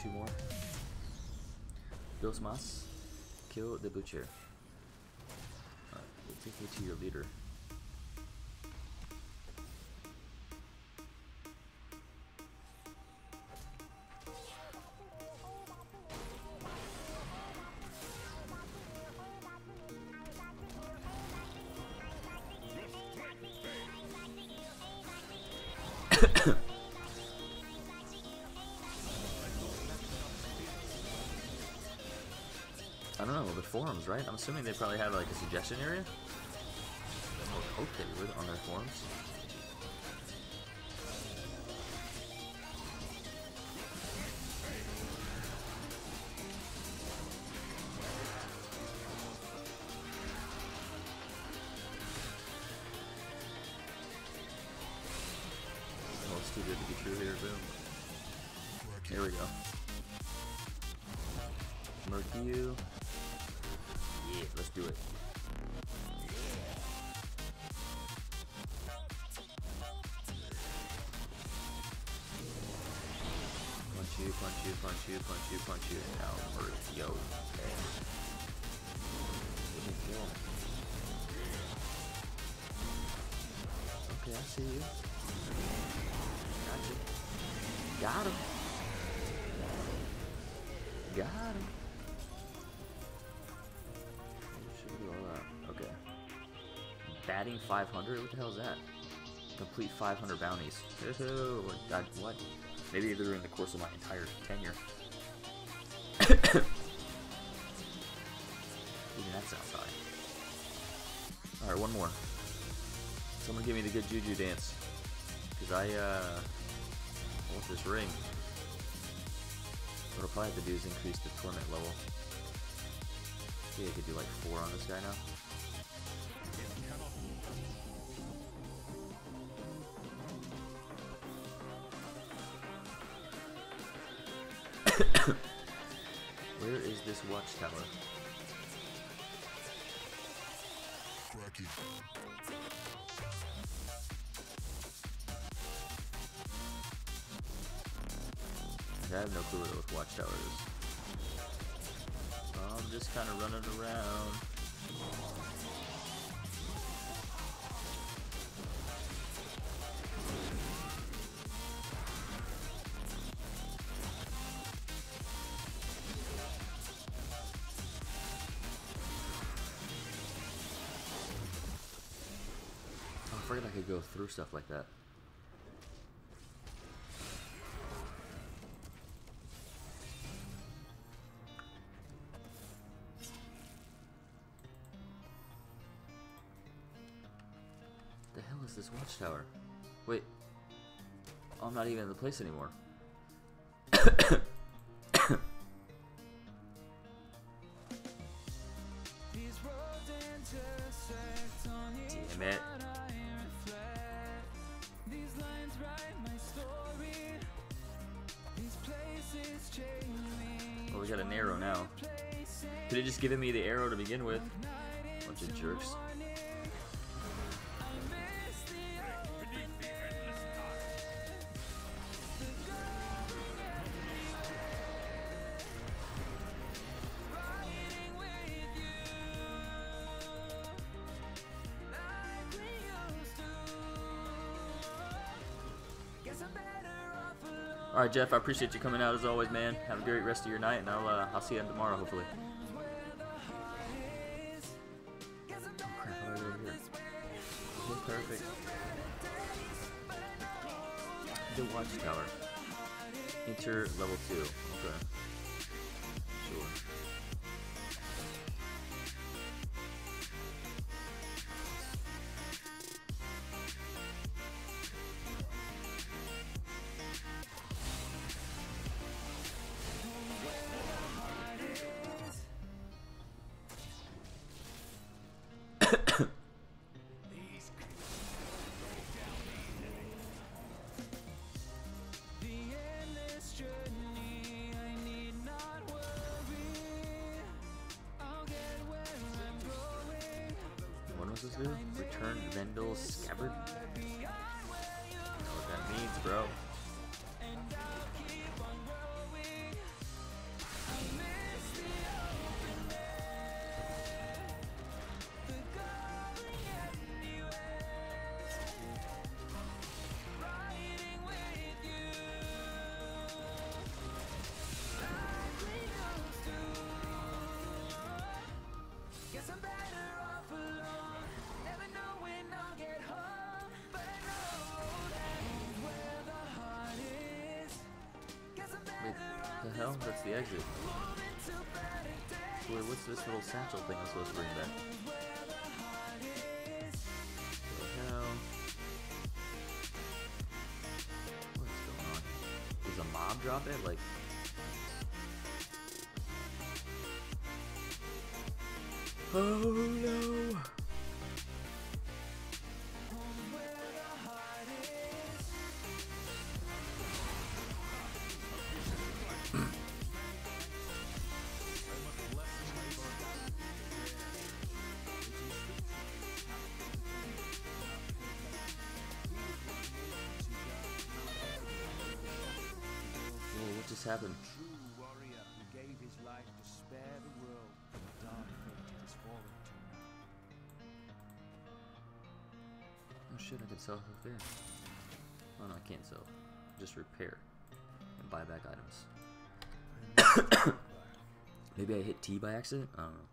Two more? Dos más. Kill the butcher. Alright, we'll take you to your leader. Right? I'm assuming they probably have like a suggestion area. I would hope they on their forums. You, punch you, punch you, you. Now murk yo. Okay. Give me. Okay, I see you. Got him. Got him. All that? Okay. Batting 500? What the hell is that? Complete 500 bounties. What? Maybe what? Maybe during the course of my entire tenure. Even. Alright, one more. Someone give me the good juju dance. Because I, uh, I want this ring. What I'll probably have to do is increase the torment level. Maybe I could do like four on this guy now. Where is this watchtower? I have no clue where the watchtower is. I'm just kind of running around. Through stuff like that. The hell is this watchtower? Wait. Oh, I'm not even in the place anymore. Could have just given me the arrow to begin with. Bunch of jerks. All right, Jeff. I appreciate you coming out as always, man. Have a great rest of your night, and I'll uh, I'll see you tomorrow, hopefully. Enter What's this do? Return Vendal's Scabbard? I know what that means, bro. Hell? That's the exit. Wait, what's this little satchel thing I'm supposed to bring back? What's going on? Does a mob drop it? Like. Oh no, I can't sell. Just repair and buy back items. Maybe I hit T by accident? I don't know.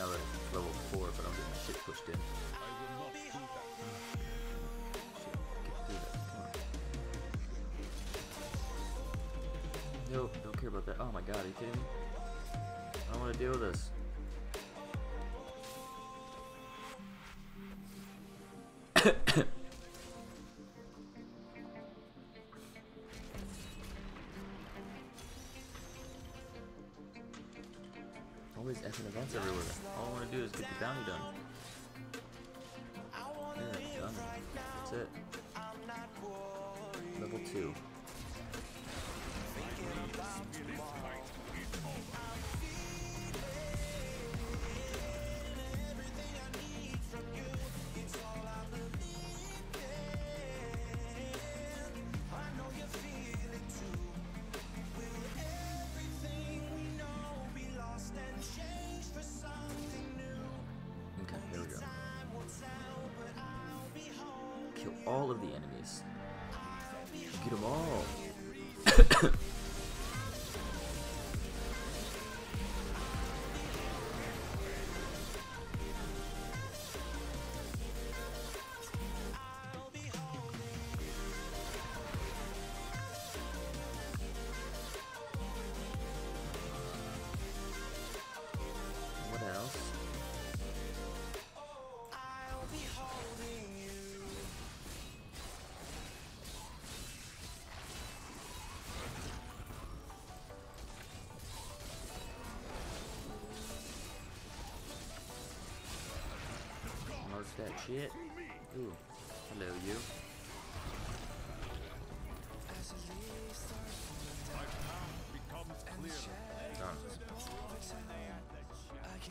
Now that level 4, but I'm getting shit pushed in. Nope, don't care about that. Oh my god, are you kidding me? I don't want to deal with this. Always effing events everywhere. Do is get the bounty done. Kill all of the enemies. Get them all. That shit. Ooh. Hello, you.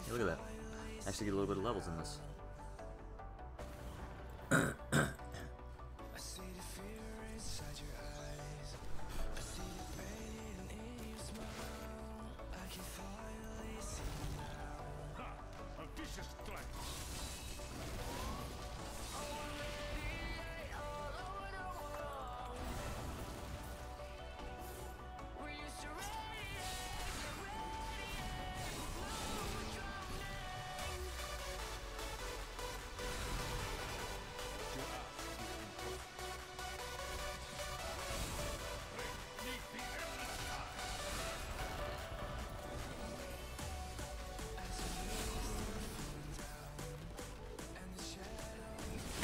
Hey, look at that. I Actually get a little bit of levels in this.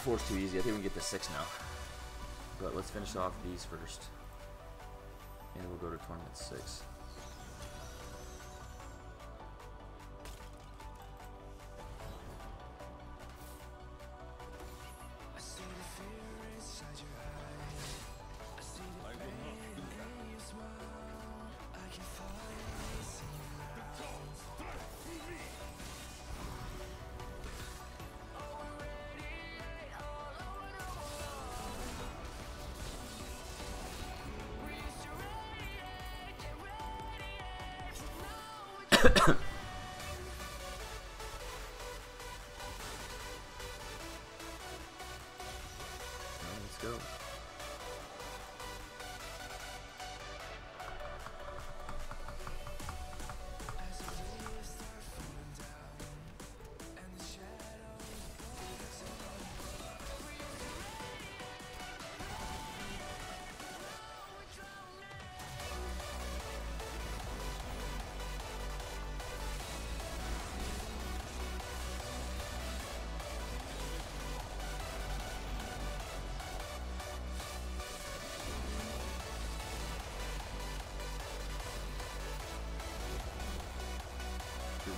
4 is too easy. I think we can get to 6 now. But let's finish off these first. And we'll go to torment 6.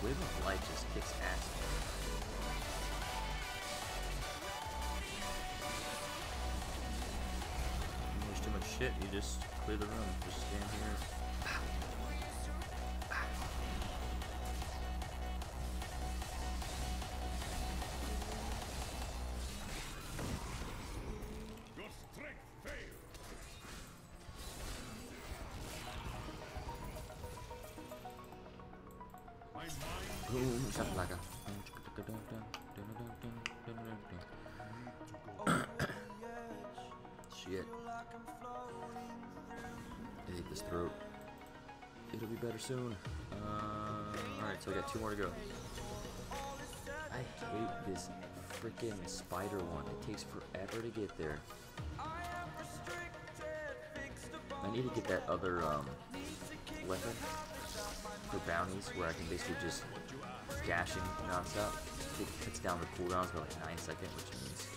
Wave of light just kicks ass. There's too much shit, you just clear the room. Just stand here. Shit. I hate this throat. It'll be better soon. Uh, Alright, so I got two more to go. I hate this freaking spider one. It takes forever to get there. I need to get that other um, weapon for bounties where I can basically just dashing nonstop. It cuts down the cooldowns by like 9 seconds, which means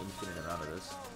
infinite amount of this.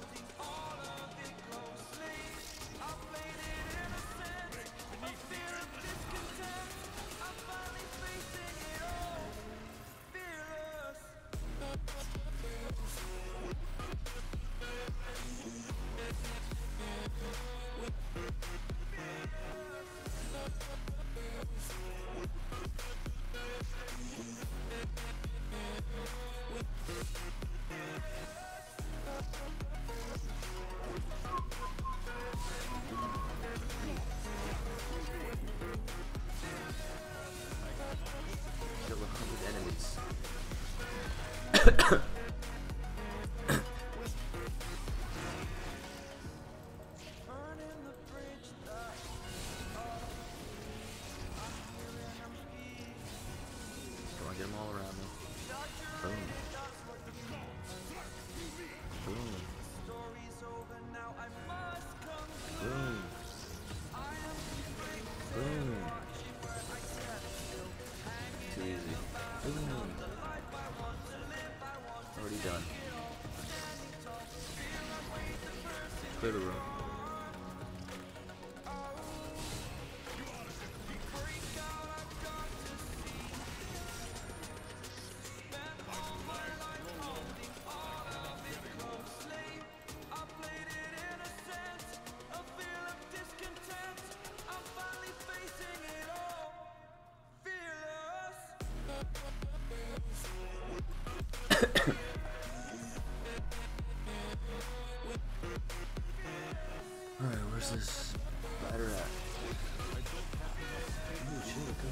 This spider at? Okay.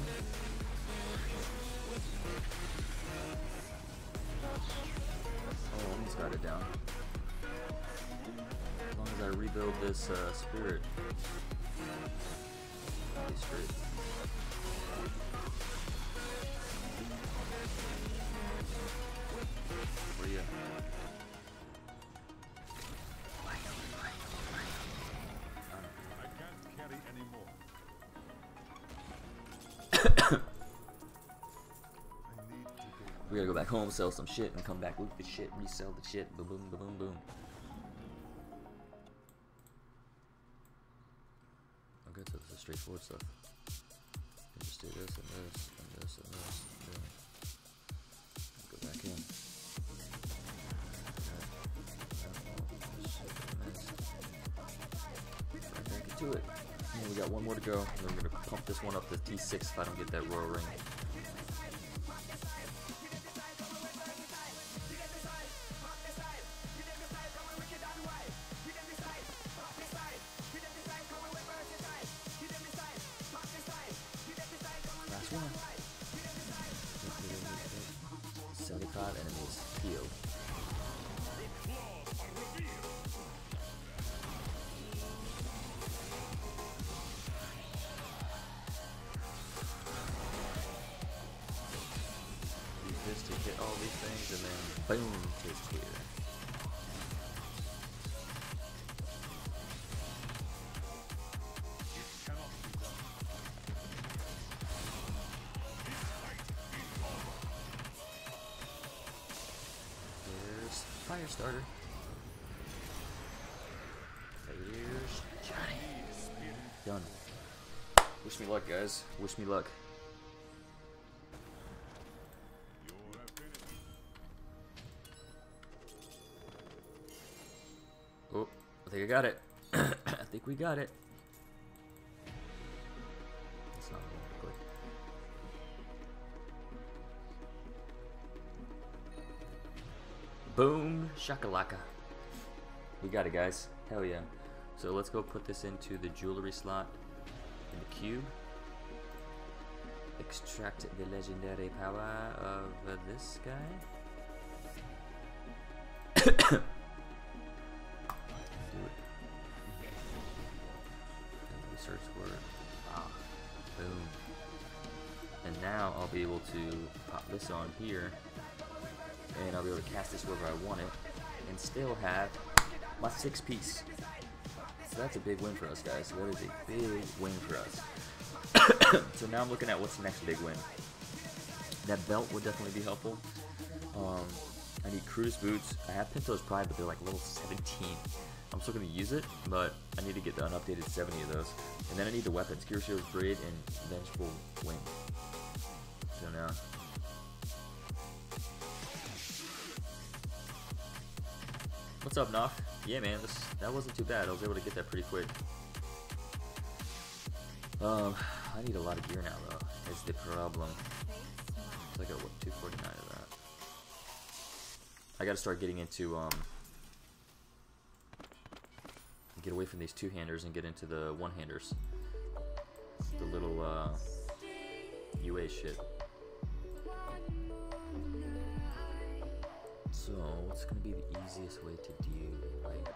Oh, almost got it down. As long as I rebuild this uh, spirit. Home, sell some shit, and come back, loot the shit, resell the shit, boom, boom, boom, boom, boom. Okay, so this is straightforward stuff. You just do this and this and this and this. Boom. Go back in. Right back into it. And we got one more to go. And then we're gonna pump this one up to T6 if I don't get that royal ring. Wish me luck. Oh, I think I got it. I think we got it. That's not. Boom, shakalaka. We got it, guys. Hell yeah. So let's go put this into the jewelry slot in the cube. Extract the legendary power of uh, this guy. Search for. Ah, boom. And now I'll be able to pop this on here, and I'll be able to cast this wherever I want it, and still have my six piece. So that's a big win for us, guys. That is a big win for us. so now I'm looking at what's the next big win. That belt would definitely be helpful. Um, I need Crudest Boots. I have Pinto's Pride, but they're like level 17. I'm still going to use it, but I need to get the an updated 70 of those. And then I need the weapons, Kyoshiro's Blade and Vengeful Wind. So now... What's up, Noff? Yeah, man, this, that wasn't too bad. I was able to get that pretty quick. Um, I need a lot of gear now, though. That's the problem. So I got, what, 249 of that. I gotta start getting into, um... Get away from these two-handers and get into the one-handers. The little, uh... UA shit. So, what's gonna be the easiest way to do, right?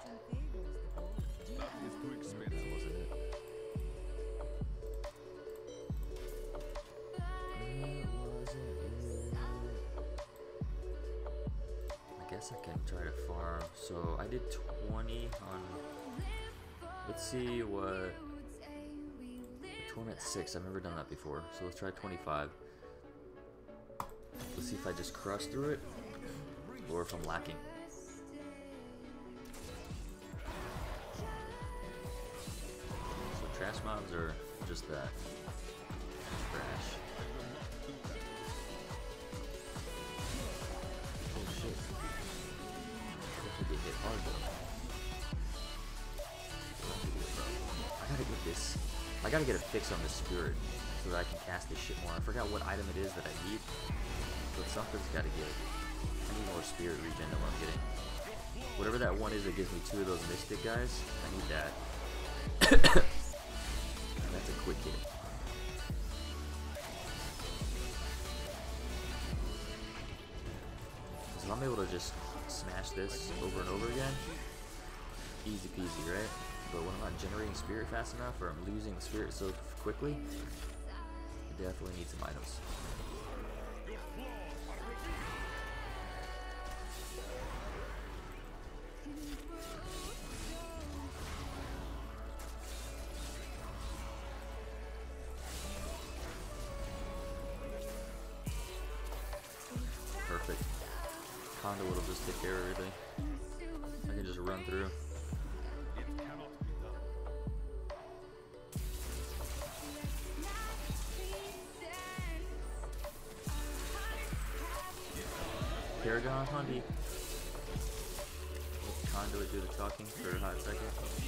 Guess I can try to farm. So I did 20 on. Let's see what. Torment 6. I've never done that before. So let's try 25. Let's see if I just crush through it or if I'm lacking. So trash mobs are just that. Trash. Could get hit hard though. I gotta get this. I gotta get a fix on this spirit so that I can cast this shit more. I forgot what item it is that I need. But something's gotta give. I need more spirit regen than what I'm getting. Whatever that one is that gives me two of those mystic guys, I need that. That's a quick hit. So I'm able to just smash this Easy peasy, right? But when I'm not generating spirit fast enough or I'm losing spirit so quickly, I definitely need some items. Perfect. Condo will just take care of everything. I can just run through. Hundy. Let Conduit do the talking for a hot second.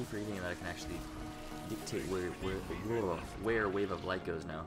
Keep reading that I can actually dictate where where whoa, where Wave of Light goes now,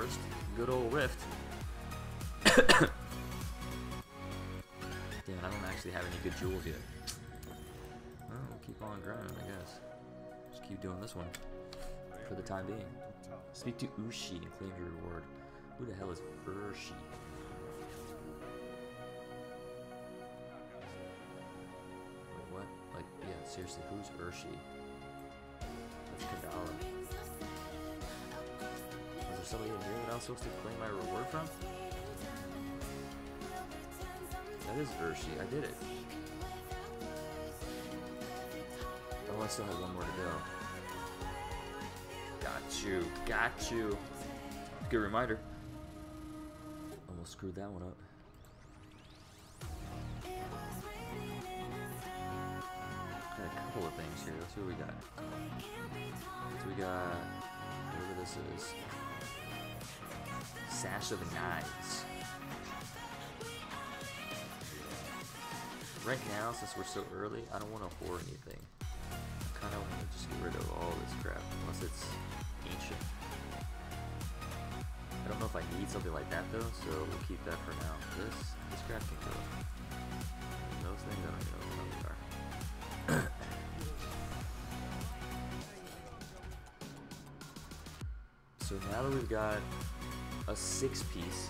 first, good old rift. Damn, I don't actually have any good jewels yet. Well, we'll keep on grinding, I guess. Just keep doing this one for the time being. Speak to Urshi and claim your reward. Who the hell is Urshi? Wait, what? Like, yeah, seriously, who's Urshi? There somebody in here that I'm supposed to claim my reward from? That is Urshi. I did it. Oh, I still have one more to go. Got you. Got you. Good reminder. Almost screwed that one up. Got a couple of things here. Let's see what we got. So we got this is. Sash of Knives. Right now, since we're so early, I don't want to hoard anything. I kind of want to just get rid of all this crap, unless it's ancient. I don't know if I need something like that though, so we'll keep that for now. This, this crap can go. Those things, I don't know now that we've got a six piece,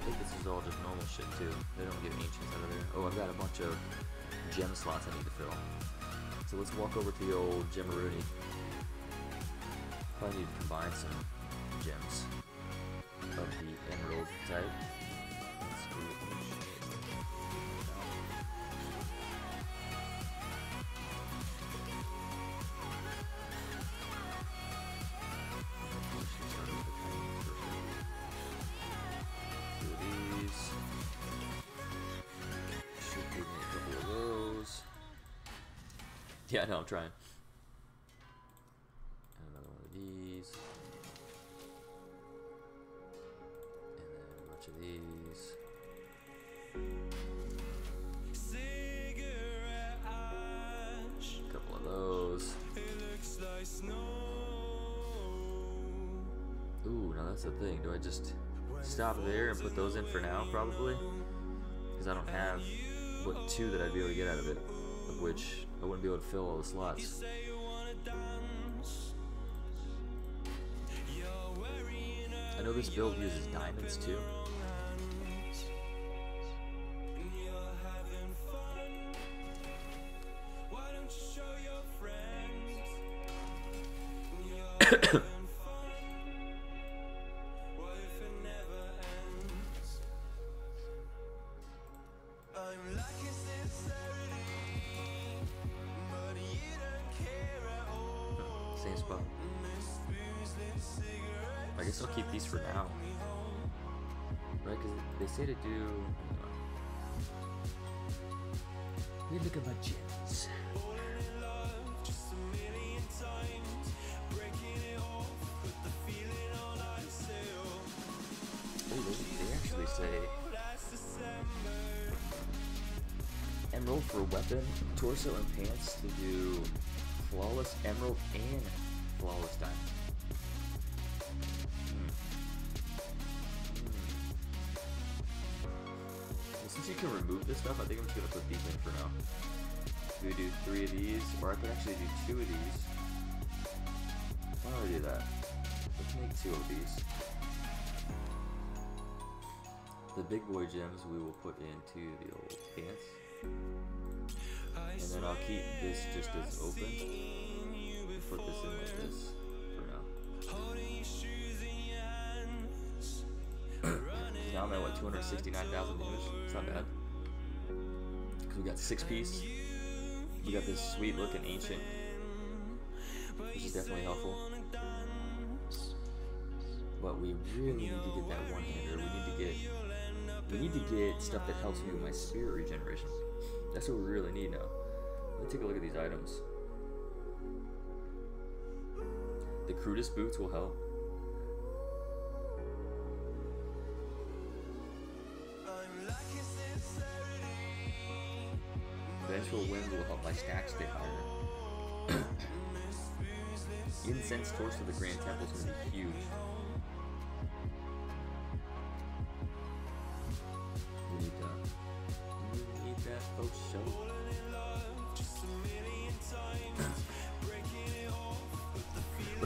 I think this is all just normal shit too. They don't get ancients out of there. Oh, I've got a bunch of gem slots I need to fill. So let's walk over to the old Gemaruni. Probably need to combine some gems of the emerald type. Yeah, I know, I'm trying. And another one of these. And then a bunch of these. A couple of those. Ooh, now that's the thing. Do I just stop there and put those in for now, probably? Because I don't have but two that I'd be able to get out of it, of which be able to fill all the slots. Wearing know this build uses diamonds too. Torso, and pants to do flawless emerald and flawless diamond. Hmm. Hmm. Since you can remove this stuff, I think I'm just gonna put these in for now. We do three of these, or I could actually do two of these. Why don't I do that? Let's make two of these. The big boy gems we will put into the old pants. And then I'll keep this just as open. Put this in like this for now. Now I'm at what 269,000 damage. It's not bad. Cause we got six piece. We got this sweet looking ancient, which is definitely helpful. But we really need to get that one hander. We need to get we need to get stuff that helps me with my spirit regeneration. That's what we really need now. Let me take a look at these items. The crudest boots will help. I'm lacking sincerity, Vengeful wind will help my stacks stay higher. Incense torch to the Grand Temple is going to be huge.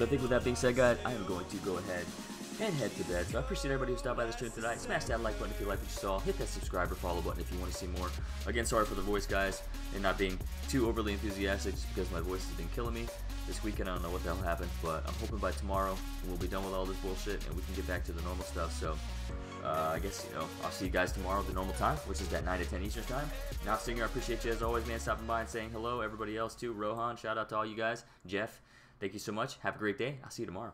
I think with that being said, guys, I am going to go ahead and head to bed. So I appreciate everybody who stopped by the stream tonight. Smash that like button if you like what you saw. Hit that subscribe or follow button if you want to see more. Again, sorry for the voice, guys, and not being too overly enthusiastic just because my voice has been killing me. This weekend, I don't know what the hell happened, but I'm hoping by tomorrow we'll be done with all this bullshit and we can get back to the normal stuff. So uh, I guess, you know, I'll see you guys tomorrow at the normal time, which is at 9 to 10 Eastern time. Now, Singer, I appreciate you as always, man, stopping by and saying hello. Everybody else, too. Rohan, shout out to all you guys. Jeff, thank you so much. Have a great day. I'll see you tomorrow.